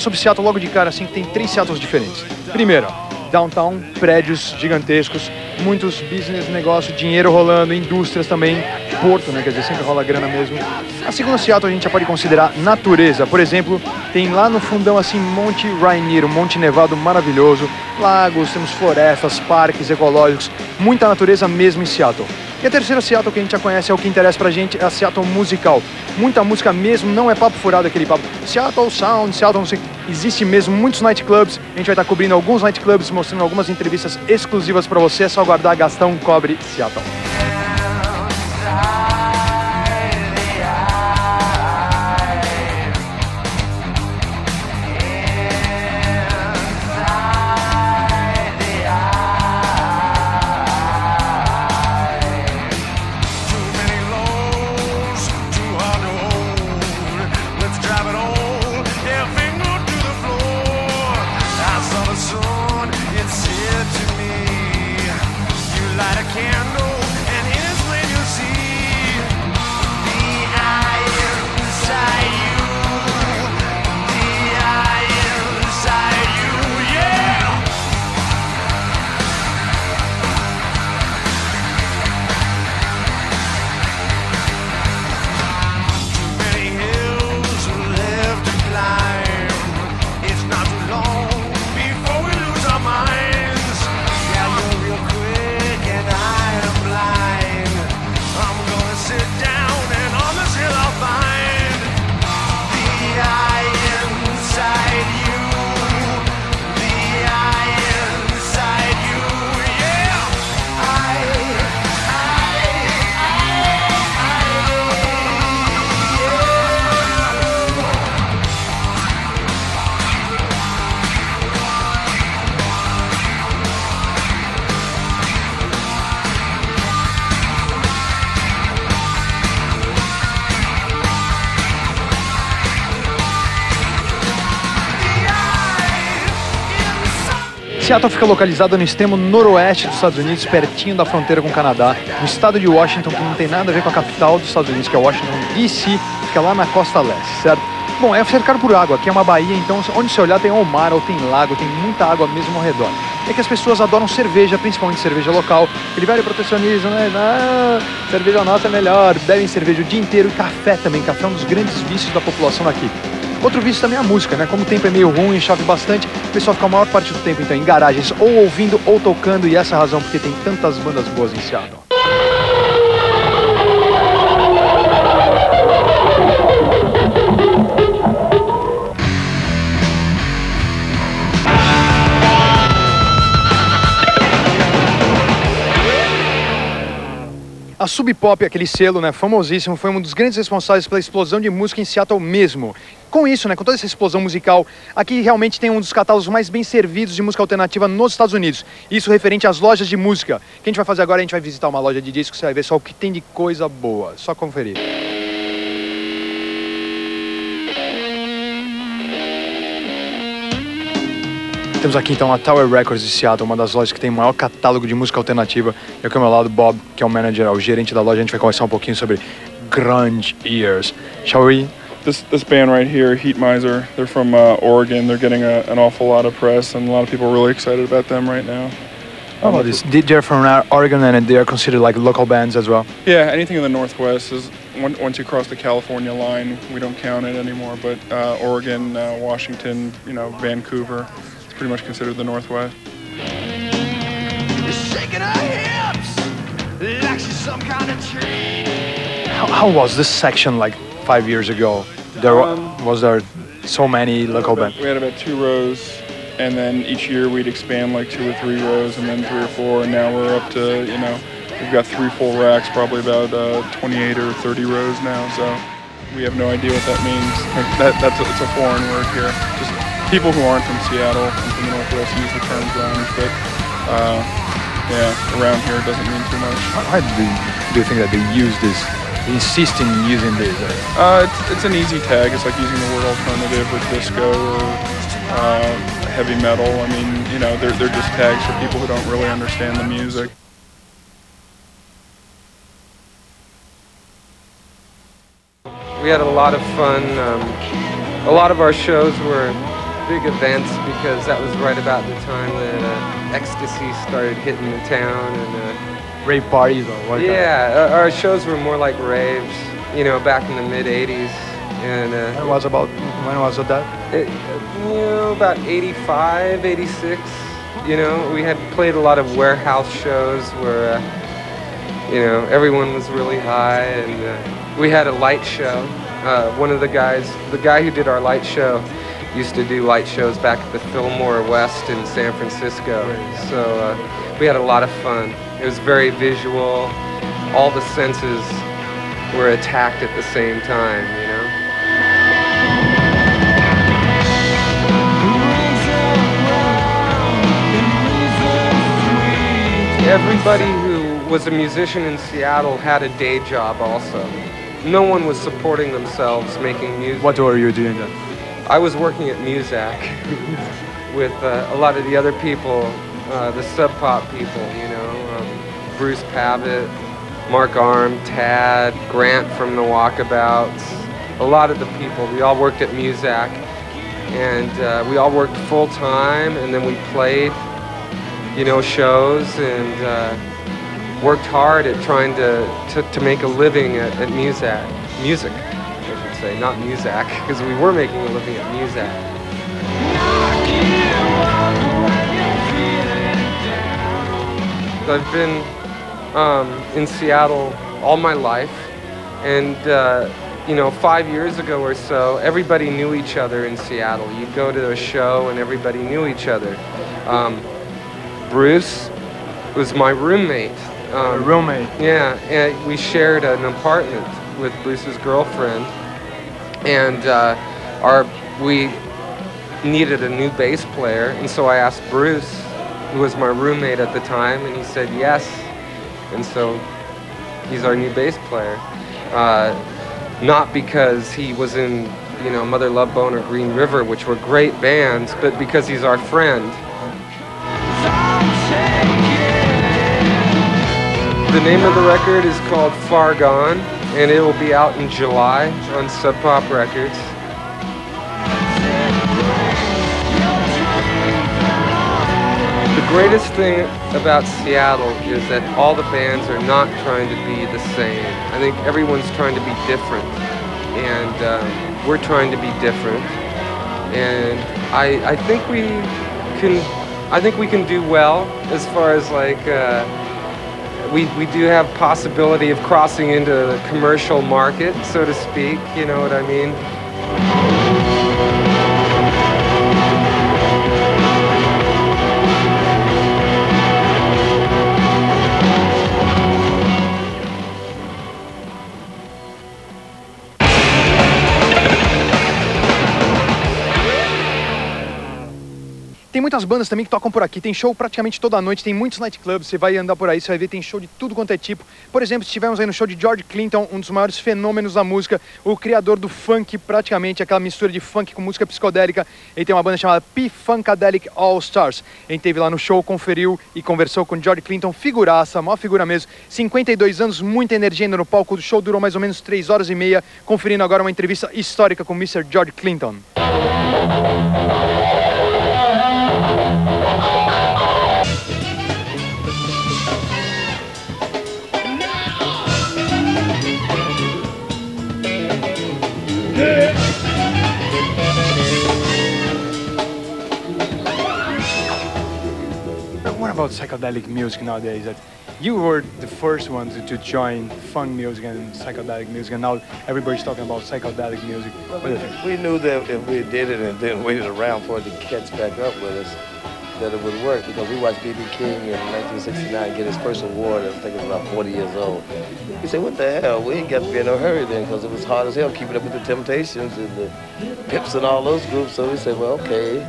falar sobre Seattle logo de cara, assim, que tem três Seattles diferentes. Primeiro, downtown, prédios gigantescos, muitos business, negócio, dinheiro rolando, indústrias também, porto, né? Quer dizer, sempre rola grana mesmo. A segunda Seattle a gente já pode considerar natureza. Por exemplo, tem lá no fundão assim Monte Rainier, um monte nevado maravilhoso, lagos, temos florestas, parques ecológicos, muita natureza mesmo em Seattle. E a terceira Seattle que a gente já conhece é o que interessa pra gente, é a Seattle musical. Muita música mesmo, não é papo furado aquele papo. Seattle Sound, Seattle sei. Existe mesmo muitos nightclubs. A gente vai estar cobrindo alguns nightclubs, mostrando algumas entrevistas exclusivas para você. É só aguardar Gastão Cobre Seattle. Seattle fica localizada no extremo noroeste dos Estados Unidos, pertinho da fronteira com o Canadá, no estado de Washington, que não tem nada a ver com a capital dos Estados Unidos, que é Washington DC, fica lá na costa leste, certo? Bom, é cercado por água, aqui é uma baía, então onde você olhar tem ou mar ou tem lago, tem muita água mesmo ao redor. É que as pessoas adoram cerveja, principalmente cerveja local, aquele velho protecionismo, né? Ah, cerveja nossa é melhor, bebem cerveja o dia inteiro e café também, café é um dos grandes vícios da população daqui. Outro vício também é a música, né? Como o tempo é meio ruim, chove bastante, o pessoal fica a maior parte do tempo então em garagens, ou ouvindo ou tocando, e essa é a razão porque tem tantas bandas boas em Seattle. A Sub Pop, aquele selo, né, famosíssimo, foi um dos grandes responsáveis pela explosão de música em Seattle mesmo. Com isso, né, com toda essa explosão musical, aqui realmente tem um dos catálogos mais bem servidos de música alternativa nos Estados Unidos. Isso referente às lojas de música. O que a gente vai fazer agora? A gente vai visitar uma loja de discos, você vai ver só o que tem de coisa boa. Só conferir. Temos aqui então a Tower Records de Seattle, uma das lojas que tem o maior catálogo de música alternativa. E aqui ao meu lado, Bob, que é o manager, é o gerente da loja. A gente vai conversar um pouquinho sobre grunge years. Shall we? This this band right here, Heatmiser, they're from uh, Oregon. They're getting a, an awful lot of press, and a lot of people are really excited about them right now. How about this? They're from Oregon, and they are considered like local bands as well. Yeah, anything in the Northwest is once you cross the California line, we don't count it anymore. But uh, Oregon, uh, Washington, you know, Vancouver, it's pretty much considered the Northwest. How, how was this section like five years ago? There um, was there so many local bands. We had about two rows, and then each year we'd expand like two or three rows, and then three or four, and now we're up to you know we've got three full racks, probably about uh, 28 or 30 rows now. So we have no idea what that means. That, that's a, it's a foreign word here. Just people who aren't from Seattle and from the Northwest use the term grunge, but uh, yeah, around here it doesn't mean too much. How do do you think that they use this insist in using this? Uh, it's, it's, an easy tag. It's like using the word alternative or disco or uh, heavy metal. I mean, you know, they're, they're just tags for people who don't really understand the music. We had a lot of fun. Um, a lot of our shows were big events because that was right about the time that uh, ecstasy started hitting the town and uh, rave parties or what? yeah, our- our shows were more like raves, you know, back in the mid '80s, and uh, When was about? When was that? it, you know, about 85, 86. You know, we had played a lot of warehouse shows where, uh, you know, everyone was really high, and uh, we had a light show. Uh, one of the guys, the guy who did our light show, used to do light shows back at the Fillmore West in San Francisco. So uh, we had a lot of fun. It was very visual. All the senses were attacked at the same time. You know. Everybody who was a musician in Seattle had a day job also. No one was supporting themselves making music. What were you doing then? I was working at Muzak with uh, a lot of the other people, uh, the Sub Pop people, you know, um, Bruce Pavitt, Mark Arm, Tad, Grant from the Walkabouts, a lot of the people. We all worked at Muzak, and uh, we all worked full time, and then we played, you know, shows and uh, worked hard at trying to, to, to make a living at, at Muzak, music. Say, not Muzak, because we were making a living at Muzak. I've been um, in Seattle all my life, and uh, you know, five years ago or so, everybody knew each other in Seattle. You'd go to a show, and everybody knew each other. Um, Bruce was my roommate. Um, roommate. yeah, and we shared an apartment with Bruce's girlfriend, and uh, our we needed a new bass player, and so I asked Bruce, who was my roommate at the time, and he said yes, and so he's our new bass player. Uh, not because he was in, you know, Mother Love Bone or Green River, which were great bands, but because he's our friend. The name of the record is called Far Gone, and it will be out in July on Sub Pop Records. The greatest thing about Seattle is that all the bands are not trying to be the same. I think everyone's trying to be different, and um, we're trying to be different. And I, I think we can, I think we can do well as far as like. Uh, we, we do have possibility of crossing into the commercial market, so to speak. You know what I mean? Muitas bandas também que tocam por aqui. Tem show praticamente toda noite, tem muitos nightclubs. Você vai andar por aí, você vai ver, tem show de tudo quanto é tipo. Por exemplo, estivemos aí no show de George Clinton, um dos maiores fenômenos da música, o criador do funk, praticamente, aquela mistura de funk com música psicodélica. Ele tem uma banda chamada P-Funkadelic All Stars. Gente teve lá no show, conferiu e conversou com George Clinton, figuraça, maior figura mesmo. 52 anos, muita energia ainda no palco. O show durou mais ou menos 3 horas e meia. Conferindo agora uma entrevista histórica com Mr. George Clinton. What about psychedelic music nowadays? That you were the first ones to join funk music and psychedelic music, and now everybody's talking about psychedelic music. What do? We knew that if we did it and then waited around for it to catch back up with us, that it would work because we watched B.B. King in 1969 get his first award. I think it was about 40 years old. We said, what the hell? We ain't got to be in no hurry then because it was hard as hell keeping up with the Temptations and the Pips and all those groups. So we said, well, okay,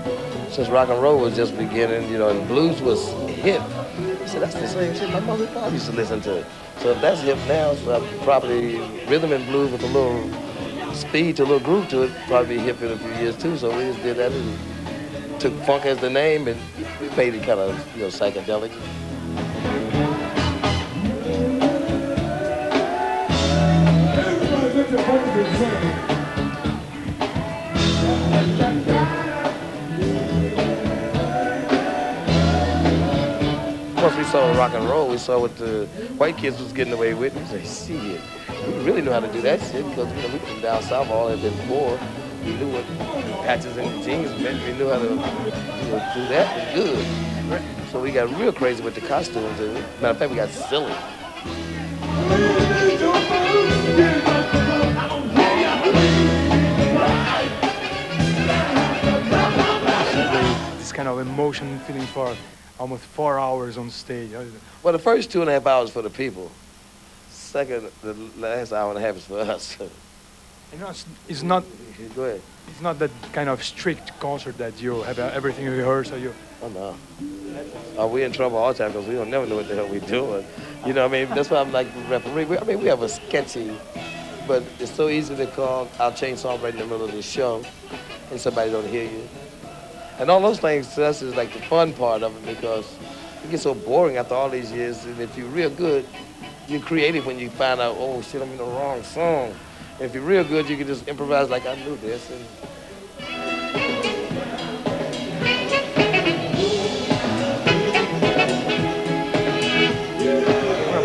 since rock and roll was just beginning, you know, and blues was hip. I said, that's the same shit my mother and father used to listen to. So if that's hip now, so probably rhythm and blues with a little speed to a little groove to it, probably be hip in a few years too. So we just did that and took funk as the name and made it kind of, you know, psychedelic. Once we saw rock and roll, we saw what the white kids was getting away with. We said, see it. We really know how to do that shit because you know, we from down south all that before. poor. We knew what patches and jeans meant. We knew how to you know, do that good. So we got real crazy with the costumes. And matter of fact, we got silly. This kind of emotion feeling for almost four hours on stage. Well, the first two and a half hours for the people. Second, the last hour and a half is for us. You know, it's, it's not Go ahead. it's not that kind of strict concert that you have uh, everything rehearsed. Or you Oh no. Are we in trouble all the time because we don't never know what the hell we're doing. You know what I mean? That's why I'm like referee. I mean, we have a sketchy, but it's so easy to call. I'll change song right in the middle of the show, and somebody don't hear you. And all those things to us is like the fun part of it because it gets so boring after all these years. And if you're real good, you're creative when you find out, oh shit, I'm in the wrong song. And if you're real good, you can just improvise like I knew this. And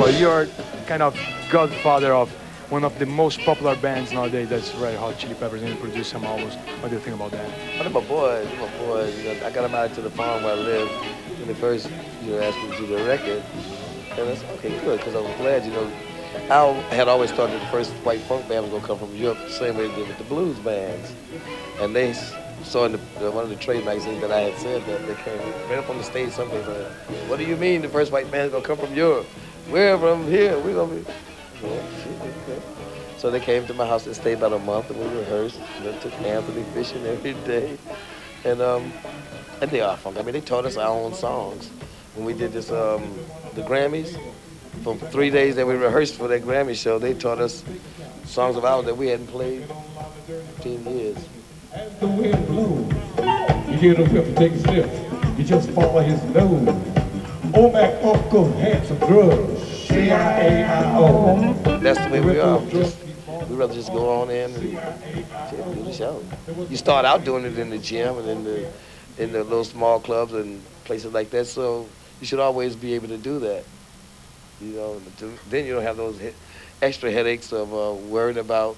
Well, you're kind of godfather of one of the most popular bands nowadays. That's Red Hot Chili Peppers, and you produce some albums. What do you think about that? Oh, they're my boys. They're my boys. You know, I got them out to the farm where I live when they first, you know, asked me to do the record. And I said, okay, good, because I was glad, you know. Al had always thought that the first white funk band was going to come from Europe, the same way they did with the blues bands. And they saw in the, one of the trade magazines that I had said that they came right up on the stage something like, what do you mean the first white band's going to come from Europe? We're from here. We're going to be... So they came to my house and stayed about a month, and we rehearsed. And then took Anthony fishing every day, and um, and they are fun. I mean, they taught us our own songs. When we did this, um, the Grammys, for three days that we rehearsed for that Grammy show, they taught us songs of ours that we hadn't played 15 years. As the wind blows. You hear the whip take a steps. You just follow his nose. Omac Uncle had some drugs. C-I-A-I-O. That's the way we are. Just, we rather just go on in and do the show. You start out doing it in the gym and in the in the little small clubs and places like that. So you should always be able to do that. You know, then you don't have those extra headaches of uh, worrying about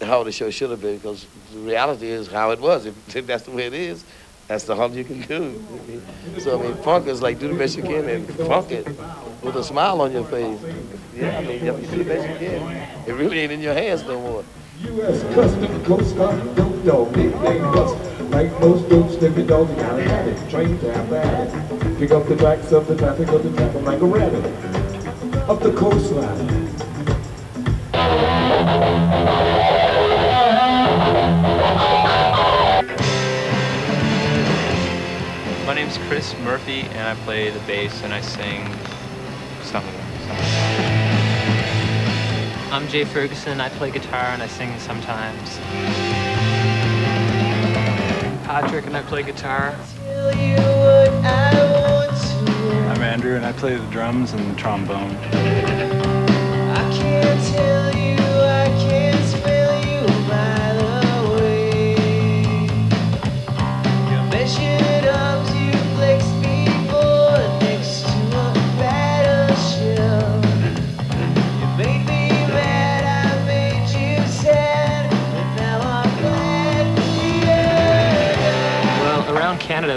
how the show should have been because the reality is how it was. If, if that's the way it is, that's the hump you can do. So I mean, funk is like do the best you can and funk it with a smile on your face. Yeah, I mean, you do the best you can. It really ain't in your hands no more. U.S. Custom Coast Guard dope dog, nickname Buster. Like most dope sniffing dogs, you gotta have it. Trained to have at it. Pick up the tracks of the traffic of the traffic like a rabbit. Up the coastline. My name's Chris Murphy, and I play the bass and I sing something. I'm Jay Ferguson. I play guitar and I sing sometimes. Patrick and I play guitar. I'm Andrew, and I play the drums and the trombone.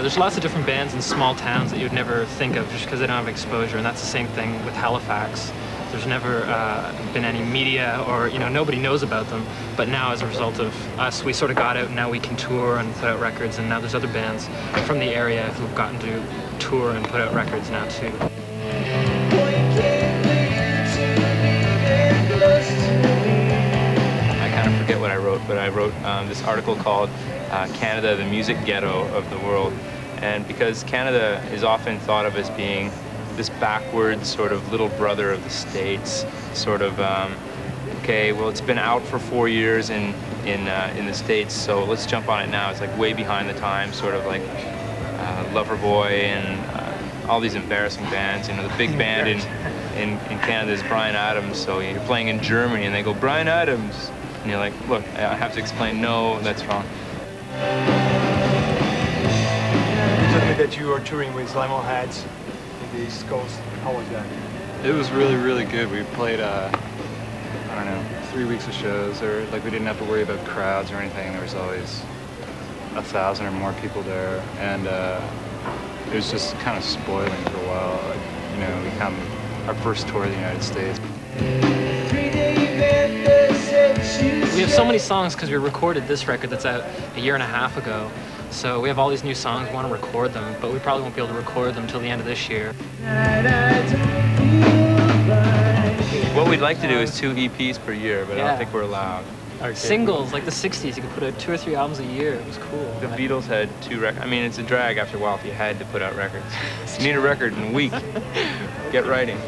There's lots of different bands in small towns that you would never think of just because they don't have exposure, and that's the same thing with Halifax. There's never uh, been any media or, you know, nobody knows about them. But now, as a result of us, we sort of got out and now we can tour and put out records, and now there's other bands from the area who've gotten to tour and put out records now, too. This article called uh, Canada, the Music Ghetto of the World. And because Canada is often thought of as being this backward sort of little brother of the States, sort of, um, okay, well, it's been out for four years in, in, uh, in the States, so let's jump on it now. It's like way behind the times, sort of like uh, Loverboy and uh, all these embarrassing bands. You know, the big band in, in, in Canada is Bryan Adams, so you're playing in Germany and they go, Bryan Adams. And you're like, look, I have to explain, no, that's wrong. You told me that you are touring with Lemonheads in the East Coast. How was that? It was really, really good. We played, uh, I don't know, three weeks of shows, or like we didn't have to worry about crowds or anything. There was always a thousand or more people there, and uh, it was just kind of spoiling for a while. Like, you know, we come our first tour of the United States. We have so many songs because we recorded this record that's out a year and a half ago. So we have all these new songs, we want to record them, but we probably won't be able to record them till the end of this year. What we'd like to do is two EPs per year, but I don't think we're allowed. Singles, like the 60s, you could put out two or three albums a year. It was cool. The Beatles had two records. I mean, it's a drag after a while if you had to put out records. you need a record in a week. Get writing.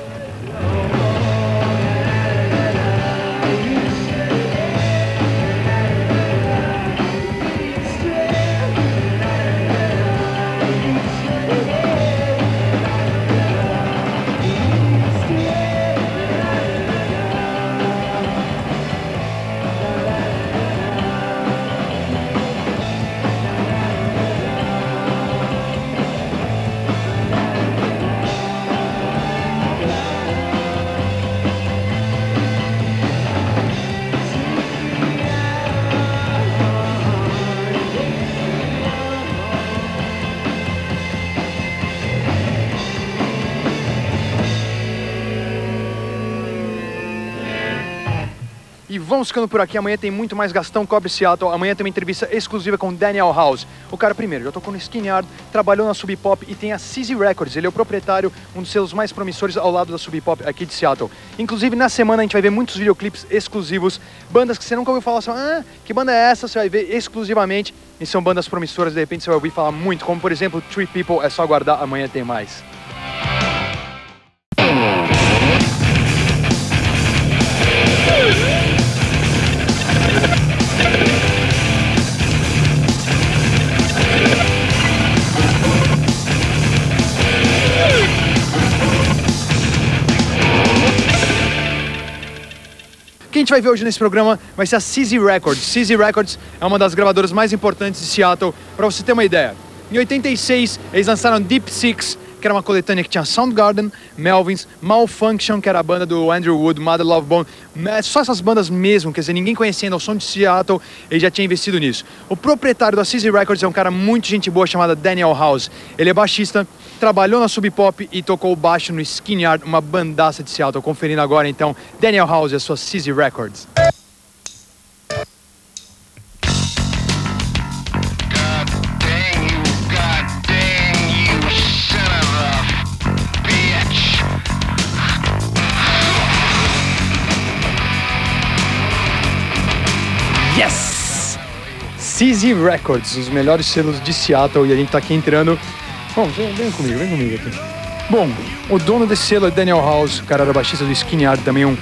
E vamos ficando por aqui. Amanhã tem muito mais Gastão Cobre Seattle. Amanhã tem uma entrevista exclusiva com Daniel House. O cara, primeiro, já tocou no Skin Yard, trabalhou na Sub Pop e tem a CZ Records. Ele é o proprietário, um dos selos mais promissores ao lado da Sub Pop aqui de Seattle. Inclusive, na semana a gente vai ver muitos videoclipes exclusivos, bandas que você nunca ouviu falar ah, que banda é essa? Você vai ver exclusivamente. E são bandas promissoras, de repente você vai ouvir falar muito, como por exemplo, Three People. É só aguardar, amanhã tem mais. Gente vai ver hoje nesse programa vai ser a CZ Records. CZ Records é uma das gravadoras mais importantes de Seattle. Para você ter uma ideia, em 86 eles lançaram Deep Six, que era uma coletânea que tinha Soundgarden, Melvins, Malfunction, que era a banda do Andrew Wood, Mother Love Bone, é só essas bandas mesmo, quer dizer, ninguém conhecendo o som de Seattle, ele já tinha investido nisso. O proprietário da CZ Records é um cara muito gente boa chamado Daniel House. Ele é baixista, trabalhou na Sub Pop e tocou baixo no Skin Yard, uma bandaça de Seattle. Conferindo agora então, Daniel House e a sua CZ Records. Yes! CZ Records, os melhores selos de Seattle, e a gente tá aqui entrando. Bom, vem, comigo, vem comigo aqui. Bom, o dono desse selo é Daniel House, o cara era baixista do Skin Yard, também um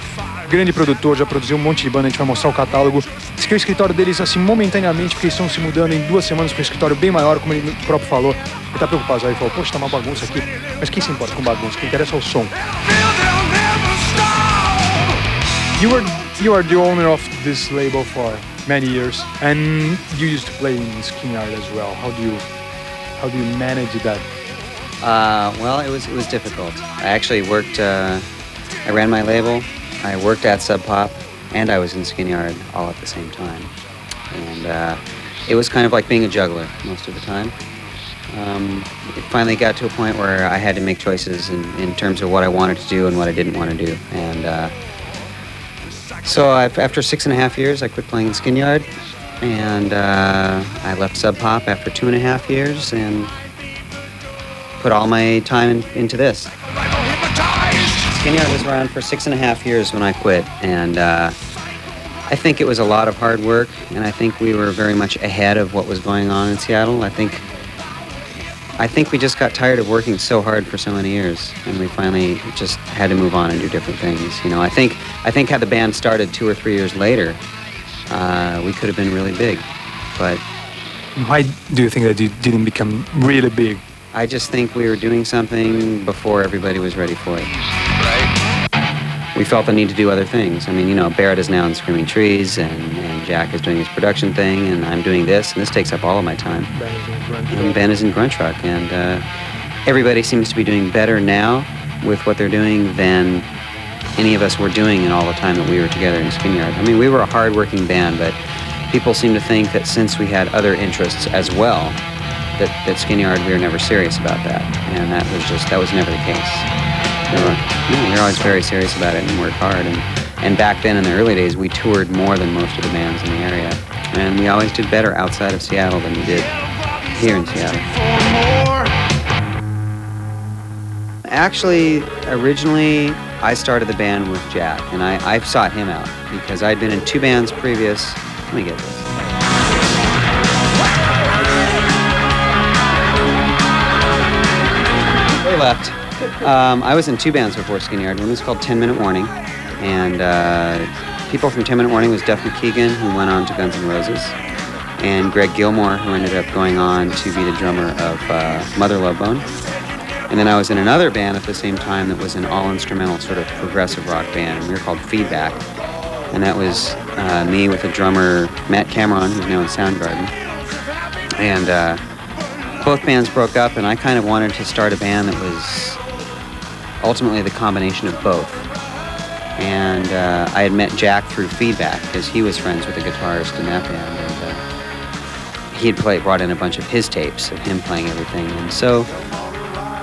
grande produtor, já produziu um monte de banda, a gente vai mostrar o catálogo. Diz que o escritório deles, assim, momentaneamente, porque eles estão se mudando em duas semanas para um escritório bem maior, como ele próprio falou. Ele tá preocupado, aí ele falou, poxa, tá uma bagunça aqui. Mas quem se importa com bagunça? Quem interessa é o som. You were you are the owner of this label for many years, and you used to play in Skin Yard as well. How do you how do you manage that? Uh, well, it was it was difficult. I actually worked. Uh, I ran my label. I worked at Sub Pop, and I was in Skin Yard all at the same time. And uh, it was kind of like being a juggler most of the time. Um, it finally got to a point where I had to make choices in, in terms of what I wanted to do and what I didn't want to do. And uh, so i after six and a half years, I quit playing in Skin Yard, and uh, I left Sub Pop after two and a half years, and put all my time in, into this. Skin Yard was around for six and a half years when I quit, and uh, I think it was a lot of hard work, and I think we were very much ahead of what was going on in Seattle. I think I think we just got tired of working so hard for so many years, and we finally just had to move on and do different things. You know, I think I think had the band started two or three years later, uh, we could have been really big, but Why do you think that you didn't become really big? I just think we were doing something before everybody was ready for it. We felt the need to do other things. I mean, you know, Barrett is now in Screaming Trees, and, and Jack is doing his production thing, and I'm doing this, and this takes up all of my time. And Ben is in Gruntruck, and uh, everybody seems to be doing better now with what they're doing than any of us were doing in all the time that we were together in Skinyard. I mean, we were a hard-working band, but people seem to think that since we had other interests as well, that, that Skinyard, we were never serious about that. And that was just, that was never the case. Were, no, we were always very serious about it and worked hard. And, and back then in the early days, we toured more than most of the bands in the area. And we always did better outside of Seattle than we did here in Seattle. Actually, originally, I started the band with Jack, and I, I sought him out because I'd been in two bands previous. Let me get this. They left. Um, I was in two bands before Skinyard. One was called 10 Minute Warning, and uh, people from 10 Minute Warning was Duff McKagan, who went on to Guns N' Roses, and Greg Gilmore, who ended up going on to be the drummer of uh, Mother Love Bone. And then I was in another band at the same time that was an all-instrumental sort of progressive rock band, and we were called Feedback. And that was uh, me with a drummer, Matt Cameron, who's now in Soundgarden. And uh, both bands broke up, and I kind of wanted to start a band that was ultimately the combination of both. And uh, I had met Jack through Feedback because he was friends with the guitarist in that band, and uh, he had played, brought in a bunch of his tapes of him playing everything. And so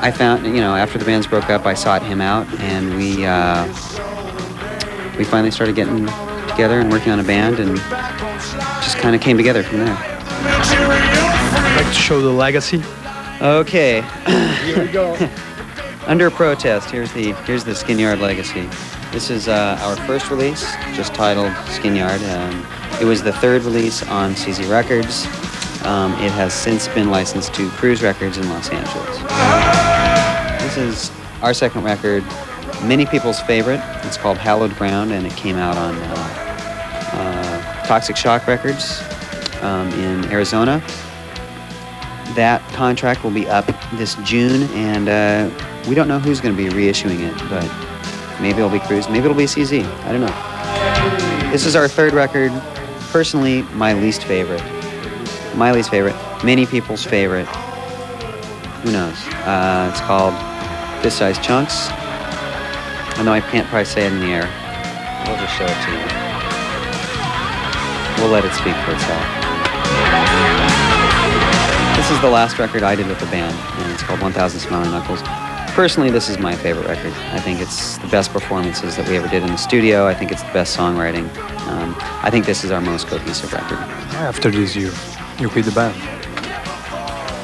I found, you know, after the bands broke up, I sought him out, and we uh, we finally started getting together and working on a band, and just kind of came together from there. I'd like to show the legacy. Okay. Here we go. Under protest, here's the here's the Skinyard legacy. This is uh, our first release, just titled Skinyard. Um, it was the third release on CZ Records. Um, it has since been licensed to Cruz Records in Los Angeles. This is our second record, many people's favorite. It's called Hallowed Ground, and it came out on uh, uh, Toxic Shock Records um, in Arizona. That contract will be up this June, and uh, we don't know who's going to be reissuing it, but maybe it'll be Cruz, maybe it'll be CZ. I don't know. This is our third record. Personally, my least favorite. My least favorite. Many people's favorite. Who knows? Uh, it's called Fist Sized Chunks. I know I can't probably say it in the air. We'll just show it to you. We'll let it speak for itself. This is the last record I did with the band, and it's called 1000 Smiling Knuckles. Personally, this is my favorite record. I think it's the best performances that we ever did in the studio. I think it's the best songwriting. Um, I think this is our most cohesive record. After this, you you quit the band.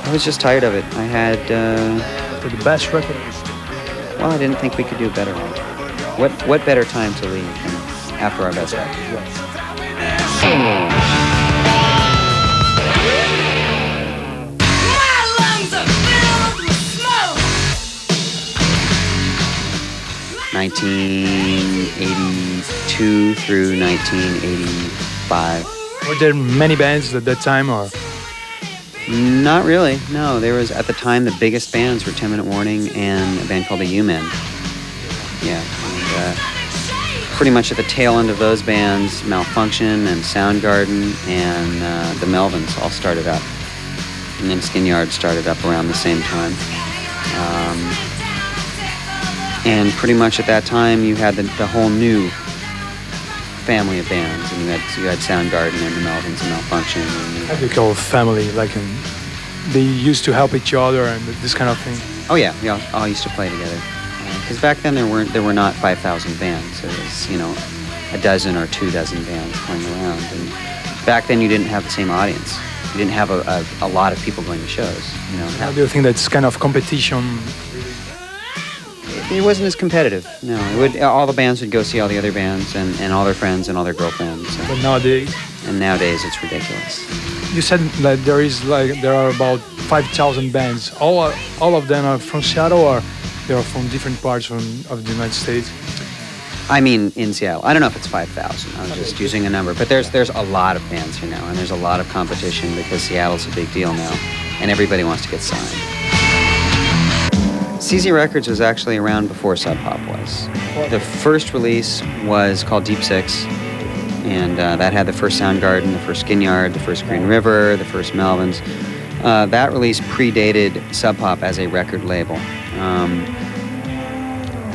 I was just tired of it. I had, uh, For the best record. well, I didn't think we could do a better one. What, what better time to leave than after our best record? Nineteen eighty-two through nineteen eighty-five. Were there many bands at that time, or Not really. No, there was at the time the biggest bands were Ten Minute Warning and a band called the U-Men. Yeah, and, uh, pretty much at the tail end of those bands, Malfunkshun and Soundgarden and uh, the Melvins all started up, and then Skinyard started up around the same time. Um, and pretty much at that time, you had the, the whole new family of bands, and you had you had Soundgarden and the Melvins and Malfunkshun. And, do you call family? Like, um, they used to help each other and this kind of thing. Oh yeah, we all, all used to play together. Because back then there weren't there were not 5,000 bands. It was you know a dozen or two dozen bands playing around, and back then you didn't have the same audience. You didn't have a, a, a lot of people going to shows. You know, How do you think that's kind of competition? It wasn't as competitive. No, it would all the bands would go see all the other bands and, and all their friends and all their girlfriends. And, But nowadays, and nowadays it's ridiculous. you said that there is like there are about 5,000 bands. All are, all of them are from Seattle, or they are from different parts from, of the United States. I mean, in Seattle, I don't know if it's 5,000. I was just using a number, but there's there's a lot of bands here now, and there's a lot of competition because Seattle's a big deal now, and everybody wants to get signed. CZ Records was actually around before Sub Pop was. The first release was called Deep Six, and uh, that had the first Soundgarden, the first Skin Yard, the first Green River, the first Melvins. Uh, that release predated Sub Pop as a record label. Um,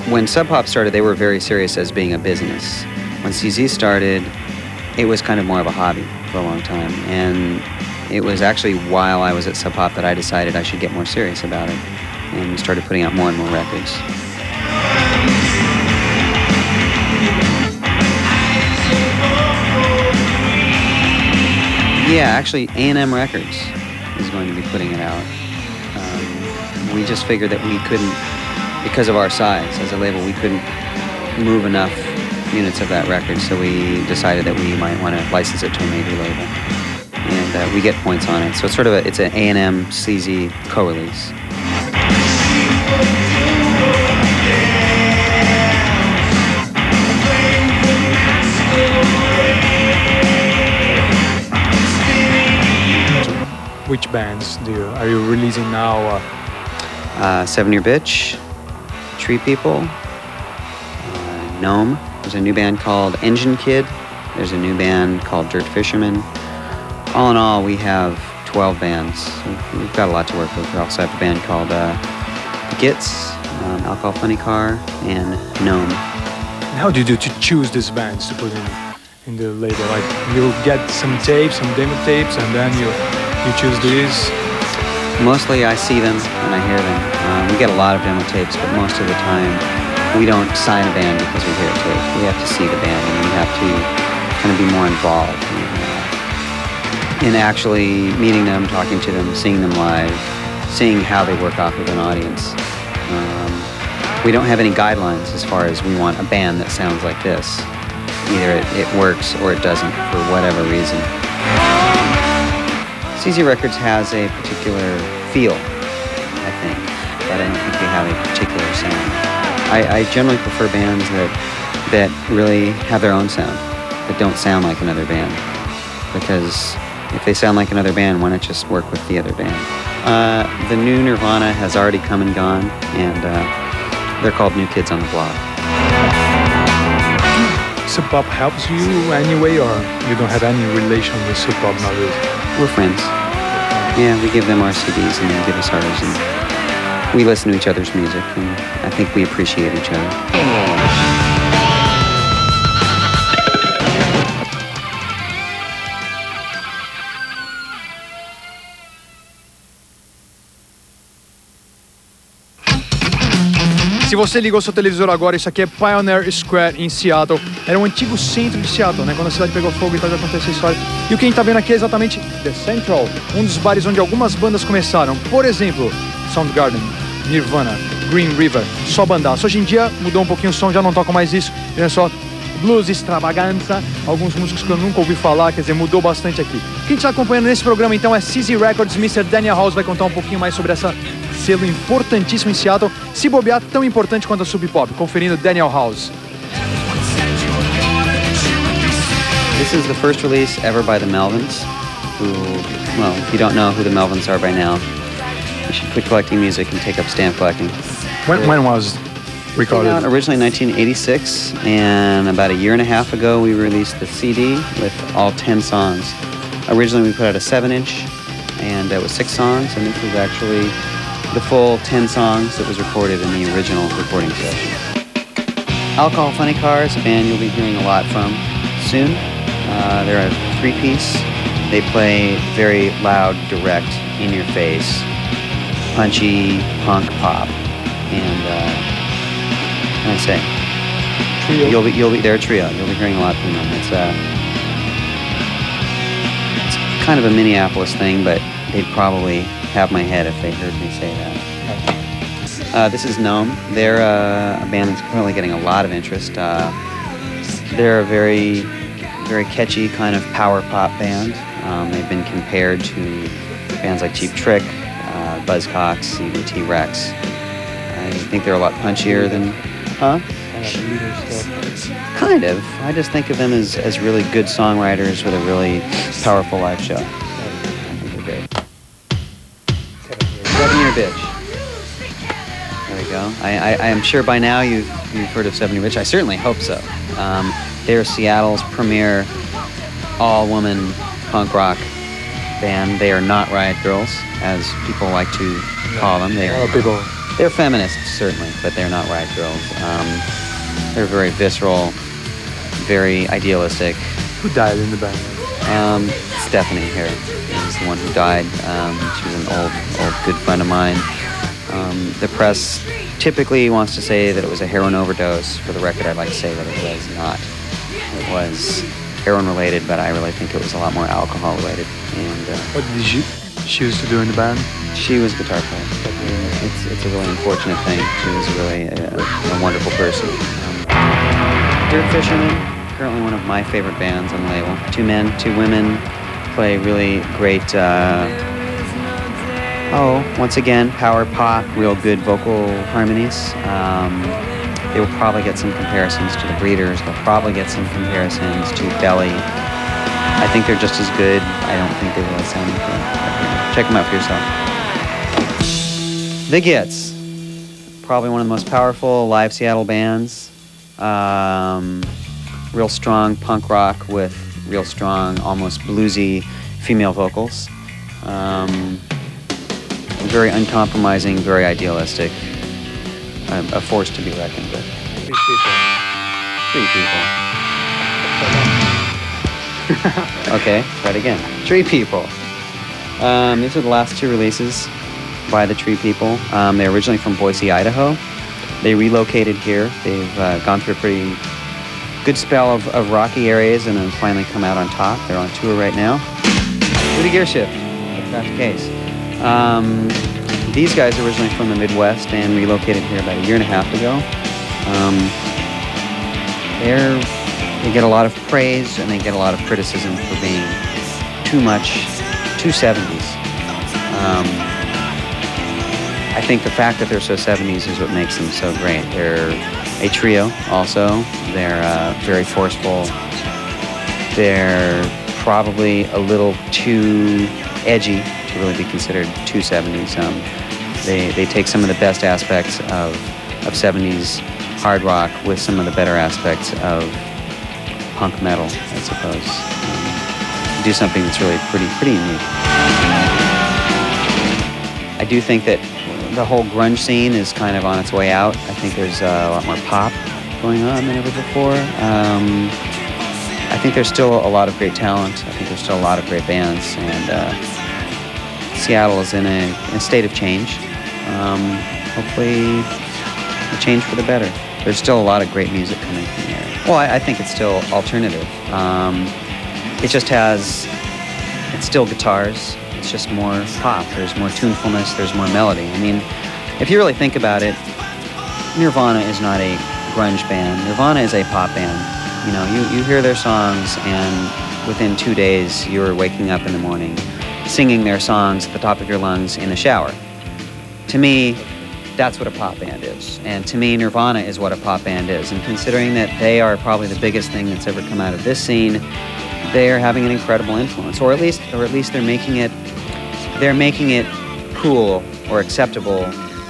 when Sub Pop started, they were very serious as being a business. When CZ started, it was kind of more of a hobby for a long time. And it was actually while I was at Sub Pop that I decided I should get more serious about it. And we started putting out more and more records. Yeah, actually, A&M Records is going to be putting it out. Um, we just figured that we couldn't, because of our size as a label, we couldn't move enough units of that record, so we decided that we might want to license it to a major label, and uh, we get points on it. So it's sort of a, it's an A&M CZ co-release. Which bands do you, are you releasing now? Uh, Uh, Seven Year Bitch, Tree People, uh, Gnome. There's a new band called Engine Kid. There's a new band called Dirt Fisherman. All in all, we have 12 bands. We've- got a lot to work with. We also have a band called uh, Gits, um, Alcohol Funny Car, and Gnome. and how do you do to choose these bands to put in in the label? Like you get some tapes, some demo tapes, and then you you choose these. Mostly I see them and I hear them. Um, we get a lot of demo tapes, but most of the time we don't sign a band because we hear a tape. We have to see the band and we have to kind of be more involved in, uh, in actually meeting them, talking to them, seeing them live, seeing how they work off of an audience. Um, we don't have any guidelines as far as we want a band that sounds like this. Either it, it works or it doesn't for whatever reason. CZ Records has a particular feel, I think, but I don't think they have a particular sound. I, I generally prefer bands that that really have their own sound, that don't sound like another band. Because if they sound like another band, why not just work with the other band? Uh, the new Nirvana has already come and gone, and uh, they're called New Kids on the Block. Sub Pop helps you anyway, or you don't have any relation with Sub Pop now? We're friends. Yeah, we give them our CDs and they give us ours, and we listen to each other's music, and I think we appreciate each other. Se você ligou seu televisor agora, isso aqui é Pioneer Square em Seattle. Era um antigo centro de Seattle, né? Quando a cidade pegou fogo e tal, já aconteceu essa história. E o que a gente tá vendo aqui é exatamente The Central, um dos bares onde algumas bandas começaram. Por exemplo, Soundgarden, Nirvana, Green River, só bandaço. Hoje em dia mudou um pouquinho o som, já não tocam mais isso. É só blues extravaganza, alguns músicos que eu nunca ouvi falar, quer dizer, mudou bastante aqui. O que a gente está acompanhando nesse programa então é CZ Records, Mr. Daniel House vai contar um pouquinho mais sobre essa selo importantíssimo em Seattle, se bobear tão importante quanto a Sub Pop, conferindo Daniel House. This is the first release ever by the Melvins, who, well, if you don't know who the Melvins are by now, you should quit collecting music and take up stamp collecting. When, when was Came recorded? out originally in 1986, and about a year and a half ago, we released the CD with all 10 songs. Originally, we put out a 7 inch, and it was six songs, and this was actually the full 10 songs that was recorded in the original recording session. Alcohol Funny Car is a band you'll be hearing a lot from soon. Uh, they're a three piece. They play very loud, direct, in your face, punchy punk pop. And uh, I say? Trio. You'll be you'll be they're a trio. You'll be hearing a lot from them. It's uh it's kind of a Minneapolis thing, but they'd probably have my head if they heard me say that. Uh, this is Gnome. They're uh, a band that's currently getting a lot of interest. Uh, they're a very very catchy kind of power pop band. Um, they've been compared to bands like Cheap Trick, uh, Buzzcocks, even T-Rex. I think they're a lot punchier than, huh? Kind of. I just think of them as, as really good songwriters with a really powerful live show. I think they're great. Seven Year Bitch. There we go. I, I, I am sure by now you've, you've heard of Seven Year Bitch. I certainly hope so. Um, they're Seattle's premier all-woman punk rock band. They are not riot girls, as people like to call them. They are of people. They're feminists certainly, but they're not riot girls. Um, they're very visceral, very idealistic. Who died in the band? Um, Stephanie here is the one who died. Um, she was an old, old good friend of mine. Um, the press typically wants to say that it was a heroin overdose. For the record, I'd like to say that it was not. It was heroin related, but I really think it was a lot more alcohol related. And uh, What did she choose to do in the band? she was a guitar player. It's, it's a really unfortunate thing. She was really a, a wonderful person. Um, Dirt Fishermen, currently one of my favorite bands on the label. Two men, two women, play really great. Uh, oh, once again, power pop, real good vocal harmonies. Um, they will probably get some comparisons to the Breeders. They'll probably get some comparisons to Belly. I think they're just as good. I don't think they really sound anything. Check them out for yourself. The Gits, probably one of the most powerful live Seattle bands. Um, real strong punk rock with real strong, almost bluesy female vocals. Um, very uncompromising, very idealistic. A, a force to be reckoned with. Three people. Three people. okay, try it again. Three People. Um, these are the last two releases by the Tree People. Um, they're originally from Boise, Idaho. They relocated here. They've uh, gone through a pretty good spell of, of rocky areas and then finally come out on top. They're on tour right now. A gear shift, the case. Um, these guys are originally from the Midwest and relocated here about a year and a half ago. Um, they get a lot of praise and they get a lot of criticism for being too much, too 70s. Um, I think the fact that they're so 70s is what makes them so great. They're a trio also. They're uh, very forceful. They're probably a little too edgy to really be considered too 70s. Um, they, they take some of the best aspects of, of 70s hard rock with some of the better aspects of punk metal, I suppose. Um, do something that's really pretty, pretty unique. I do think that the whole grunge scene is kind of on its way out. I think there's uh, a lot more pop going on than ever before. Um, I think there's still a lot of great talent. I think there's still a lot of great bands, and uh, Seattle is in a, in a state of change. Um, hopefully, a change for the better. There's still a lot of great music coming from there. Well, I, I think it's still alternative. Um, it just has, it's still guitars. It's just more pop. There's more tunefulness. There's more melody. I mean, if you really think about it, Nirvana is not a grunge band. Nirvana is a pop band. You know, you, you hear their songs, and within two days, you're waking up in the morning singing their songs at the top of your lungs in the shower. To me, that's what a pop band is. And to me, Nirvana is what a pop band is. And considering that they are probably the biggest thing that's ever come out of this scene, they are having an incredible influence. Or at least or at least they're making it they're making it cool or acceptable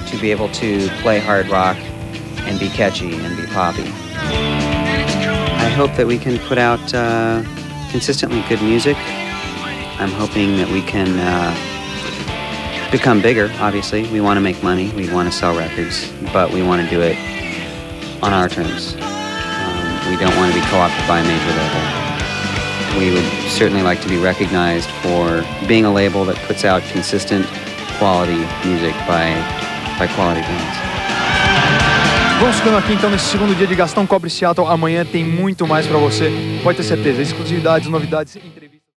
to be able to play hard rock and be catchy and be poppy. I hope that we can put out uh, consistently good music. I'm hoping that we can uh, become bigger, obviously. We want to make money, we want to sell records, but we want to do it on our terms. Um, we don't want to be co opted by a major label. We would certainly like to be recognized for being a label that puts out consistent quality music by, by quality bands. Vamos ficando aqui então nesse segundo dia de Gastão Cobre Seattle. Amanhã tem muito mais pra você. Pode ter certeza. Exclusividades, novidades, entrevistas.